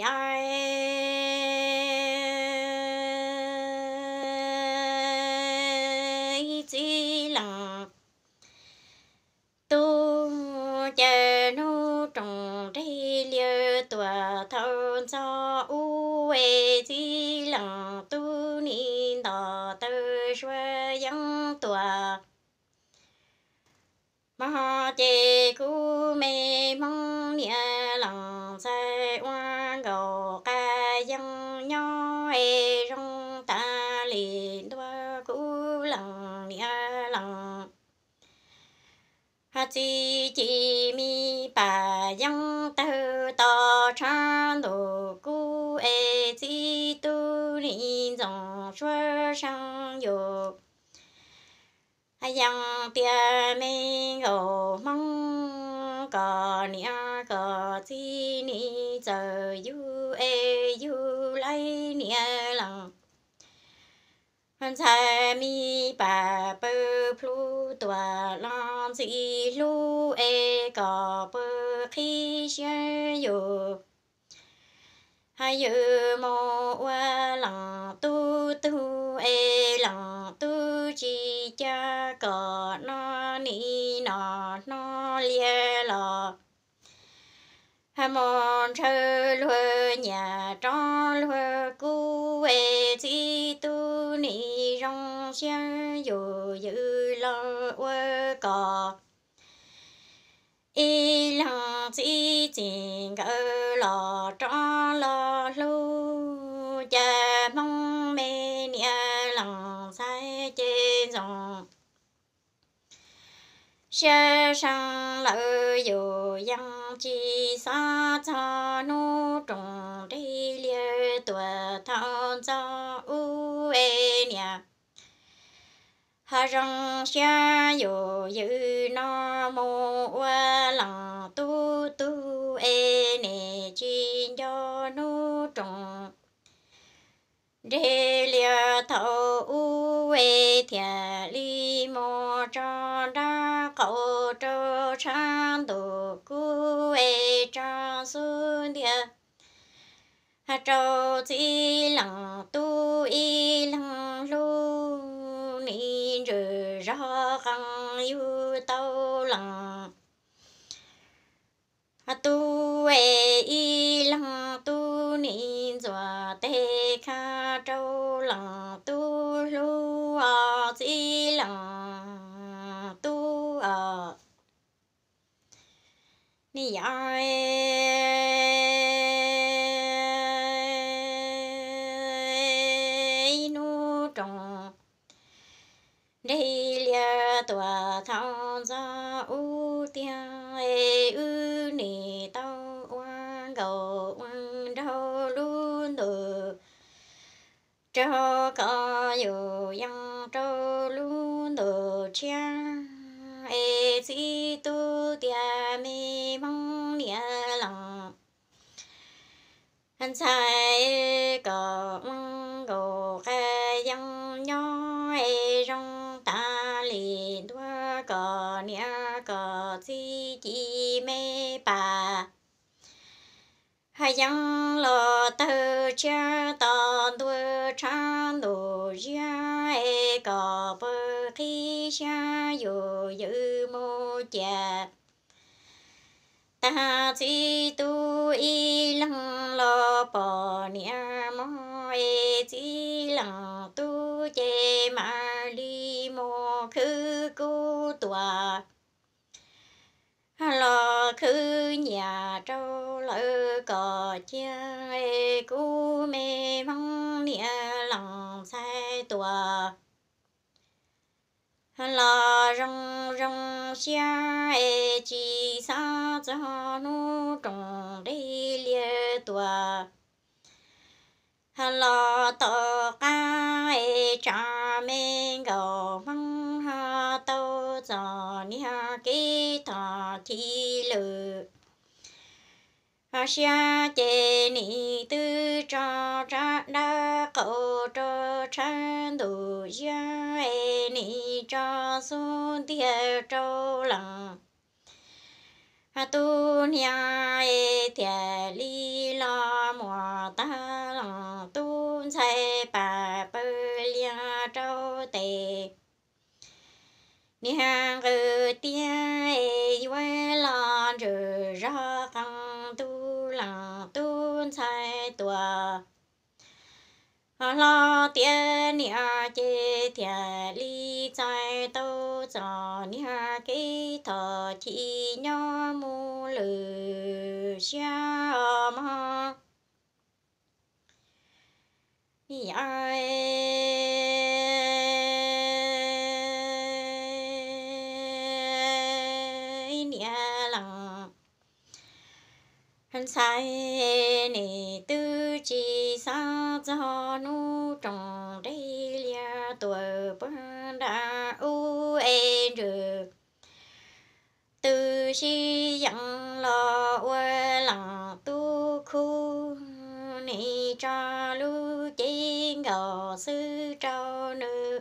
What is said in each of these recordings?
ai chỉ lặng tu chờ nu trồng đây liều tòa thôn cho u về chỉ lặng tu ni đỏ tơ xua yang tòa mà chê cu mê mong nia lòng sai oan chi chi mi bà yang tơ to chan đồ cu e chi tu ni dòng xua sang yo. Yang tia mi gầu mong cò nia cò chi ni giờ yu e yu lai nia lòng hắn mi bà bơ plu tòa lon si lu e cò khi xe yu. Hay yu, mo wa lòng tu tu e lòng tu chi cha, cò nó ni nọ nó lia lò. Hà mòn thơ lùa nhà cho lùa cu ê chi tu ni rong xiang dù dư lo quơ cò. Y lăng chi chỉnh cỡ lò cho lò lu. Cha mong mê nia lăng sai chê dòng. Xe sang lỡ dù dân chi xa cho nu trùng đi lia tuổi thao cho ê e hà rong xa dù dư no mô qua lòng tu tu ê nè, chi cho nu trồng rê lia thầu u ê thia li mô cho đa cậu cho chan đồ cu ê cho xuân địa hà trâu chỉ lăng tu y lăng lu ni rờ ra khăng yu tao lăng hà tu e y lăng tu ni dọa tê kha trâu lăng tu lu à chỉ lăng tu à ni ai có yo yang cho luôn đồ cha e si tu tia mi mong nia lòng anh sai có mong hai yang lo tơ cha ta đua cha đồ ya e có bơ khi xa yo yu mô cha ta chi tu y lăng lo bò nia mô e chi lăng tu che ma li mô khư cu tòa. Lo khư nhà trâu ơ cò chia e cu mê mong nia lòng sai tùa. Lo rong rong xia e chi sa cho nu trồng đi lia tùa. Lo to ca e cha mê gầu măng ha tâu, cho nia kê thọ thi lự xia chê ni tư cho cha đa cậu cho chan đủ gia e ni cho su tia e trâu a tu nia e tia li la mùa ta lòng tu sai bà bơ lia trâu tề ni hàng gờ tia e yue la rờ ra sai tua ờ, lo tiền ni a chê thia li chai tâu cho ni a cái thọ chỉ nhỏ mu lử xa mà ni ai hắn sai nè tư chi sa cho nu trong đây lia tuổi ban đã u en rực tư chi dặn lo quê lặng tu khu nè cho lu chi gò sư cho nữ.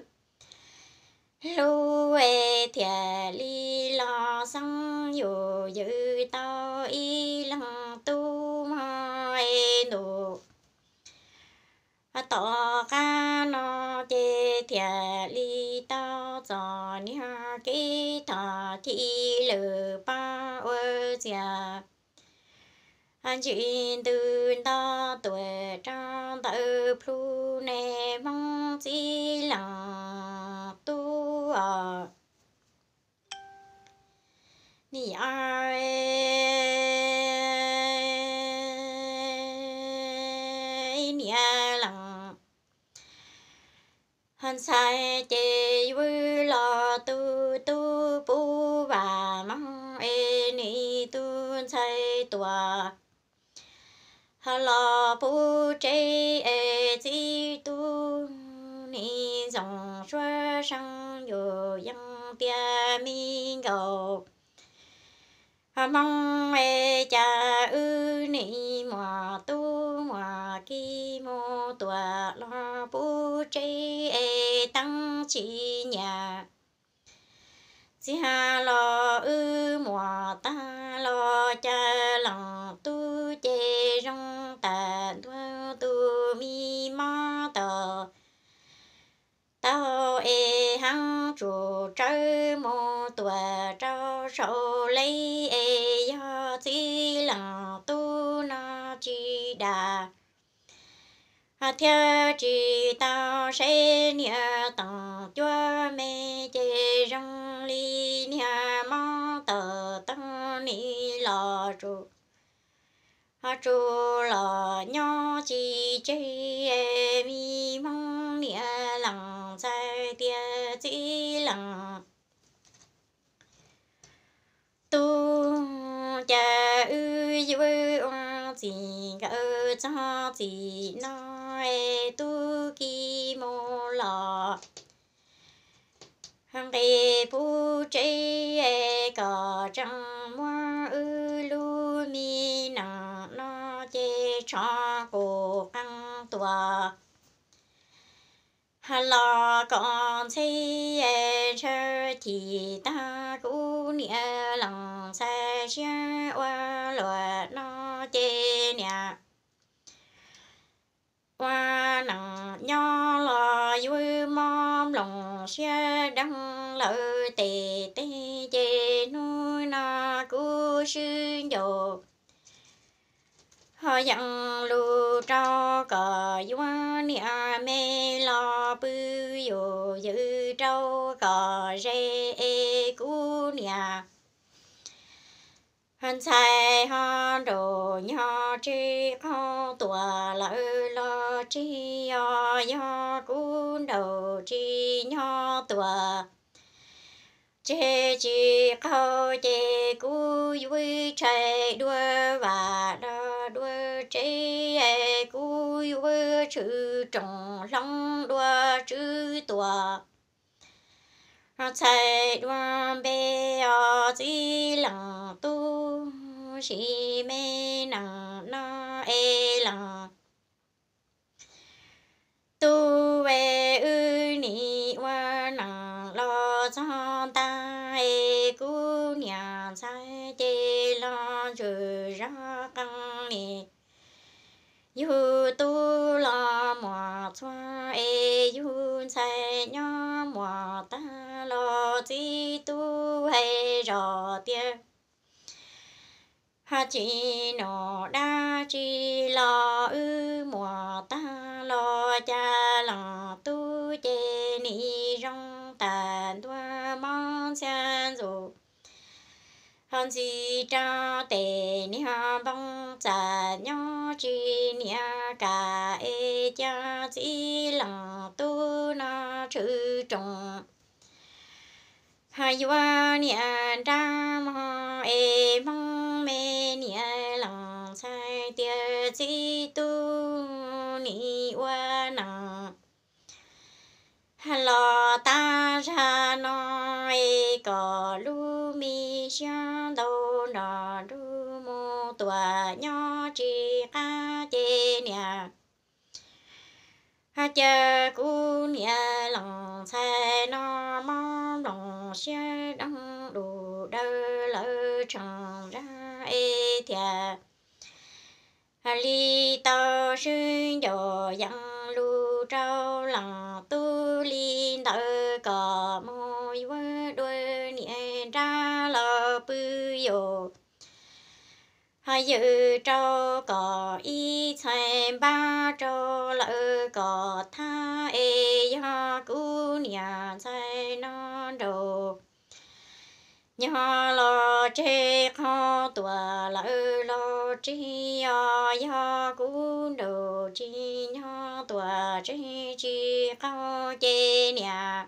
Lu e thiệt li lo sang dù dư tao y ma e nụ tỏ ca nó chê thia li tao cho ni ha ki thọ thi lử ba ơ chia anh chuyện từ ta tuổi trang ta ơ plu nè mong chi là tu à ni ai ni lặng. Hắn sai chê vư lo tu tu bu và măng e ni tu sai tua hà lo bu chê e chi tu, ni dòng xua sang yo yang tia mi ngầu. Hà mong e cha ư ni mò ki mô tòa lo pu chê e tăng chi nhà si ha lo ư mùa ta lo cha lòng tu chê rong ta tu tu mi ma tờ. Tao e hăng chủ trơ mô tòa trao sầu lấy e theo chỉ tao sẽ nhớ tặng cho mẹ chê rong li nhớ mong tờ tăng ni lò trụ à trụ lò nhỏ chỉ chê e mi mong nhớ lặng sai tia chỉ lặng tu cha ư vui ông chỉ gỡ cho chỉ gì nói tu ki mô lò. Hằng đề pu chế e cò trăng mua ư lu mi nặng nó chê cho cổ căng tòa hà lo còn thấy e chơ thì ta cũ nia lòng xa xưa qua luật nó chê nhà qua nặng nho lo vui mong lòng xe đăng lợi tì tê chê nuôi na cú sư dồ. Họ dặn lù cho cờ doa nia mê lo bư dồ dư trâu cờ rê e cú nia hân sai han đồ nhỏ chi kho tua ư lo chi yo yo cún đầu chi nhỏ tua chê chi khâu chê cú vui chạy đua và đo đua. Chê e cú vui, chữ trồng long đua, chữ tua chạy đua, bê o chi lặng tu si mê nặng no e lặng tu về ư ni wa nặng lo cho ta e cú nhà sai chê lo trừ ra căng ni. Yu tu lo mò choa e yu sai nho mò ta lo chi tu hay rò tia ha chi nọ đa chi lo ư mùa ta lo cha lo tu chê ni rong tàn tua mong xian dù hòn gì cho tề ni ha bông cha nhỏ chi ni cả e cha chỉ lo tu na chữ trọng hai wa ni ra mo e mong si tu ni wa na. Lo ta ra no e có lu mi xiang đâu nọ lu mô tòa nhỏ chi ca chê nhà ha cha cu nhà lòng xe nó mong lòng xe đăng đủ đơ lỡ chẳng ra e thiệt li tao sư dò yang lu trao lòng tu li tơ cò môi vơ đôi nhẹ ra lo bư yo hai dự trao cò y chạy ba trao lỡ cò tha e ya cu nhà chạy nó nhỏ lo chê khó tua lỡ lo chi ya ya cú đồ chi nhỏ tua chi chi kho chê nhà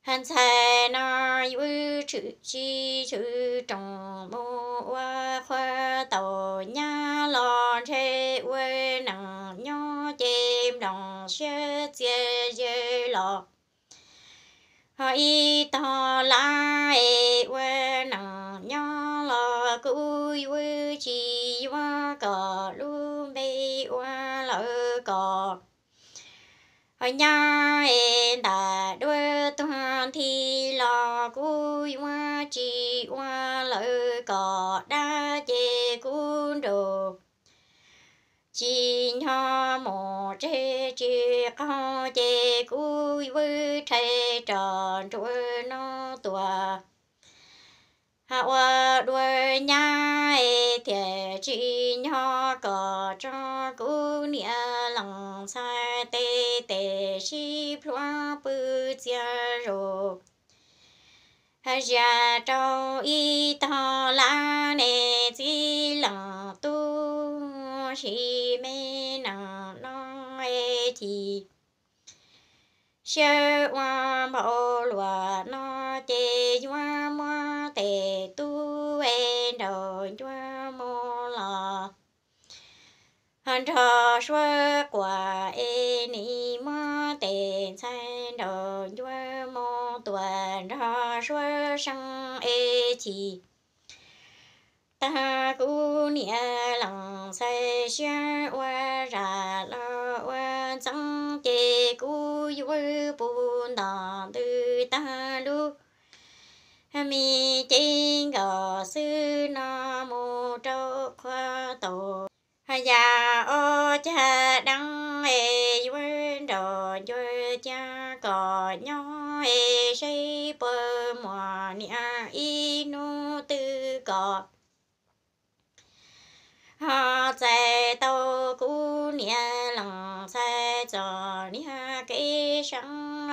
hàn sai nó yu chữ chi chữ trong mô hoa khoa tàu nhà lo chê quê nặng nhỏ chêm đồng xe chê chê lo hỏi to la e quê nặng nhỏ lo cúi quê chi wa cò lu bê wa lỡ cò. Hỏi nha e đã đuôi toàn thì lo cúi hoa chi hoa lỡ cò đa chê cún đồ chi chế chế chê chế cúi, vư thầy tròn trôi nó tòa hạ hoa ờ, đuôi nhà e thiệt chi nhỏ cò cho cú nia lòng sai tê tê chi ploa bư chia rô hà gia trâu, y to la, nè chi lòng tu chi sơ hoa bảo lùa, nó chê hoa mua tề tu e đồ hoa mô lò. Hân trò xuơ quả e ni mua tề sai đồ hoa mô tuần, trò xuơ sang e chỉ ta cú nia lòng say xia hoa ra lo hoa chẳng chê cú yu bùn đỏ tư ta lu. Mi trên gò sư no mô trâu khoa tổ. Ya ô cha đăng e yu đồ yu cha cò nhau e say bơ mò nia y nu tư cò. Họ chạy tàu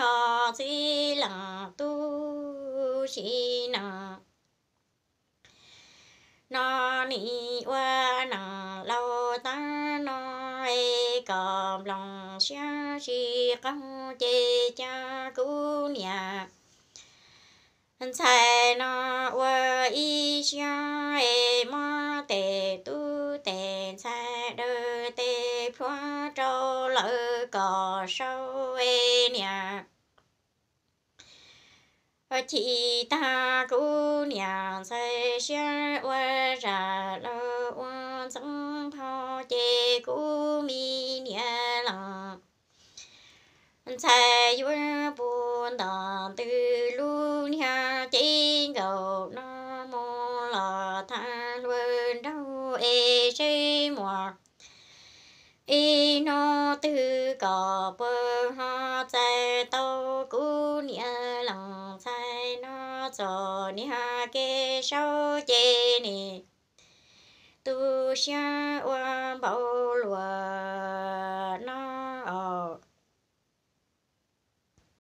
sáng họ chỉ tu chỉ nặng nó ni qua nặng lâu ta nói e lòng xa chỉ không chê cha cú nhà sai nó qua y xa e ma tề tu tề sai đơ tề phá trâu lỡ cò sâu e nhà chị ta cú nhà sai xe qua ra lỡ qua sống thọ chê cú mi nhà lòng sai yu buồn đàn từ lu nhà chỉ gầu nó mô lò than luôn đâu e chê mùa y nó từ cỏ bơ hoa ni ha ke sao che ni. Tu xia oa bao lua na